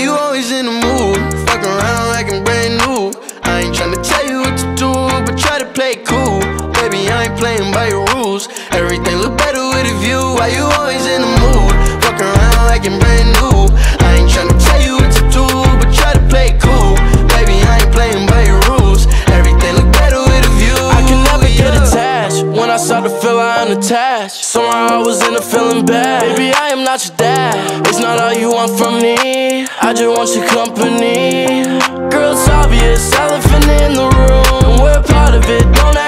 you always in the mood? Fuck around like I'm brand new. I ain't tryna tell you what to do, but try to play cool. Baby, I ain't playing by your rules. Everything look better with a view. Why you always in the mood? Fuck around like I'm brand new. I ain't tryna tell you what to do, but try to play cool. Baby, I ain't playing by your rules. Everything look better with a view. I can never get attached when I start to feel I'm unattached. Somehow I was in a feeling bad. Baby, I am not your dad. I just want your company. Girl, it's obvious, elephant in the room. We're part of it. Don't act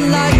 like